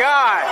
God.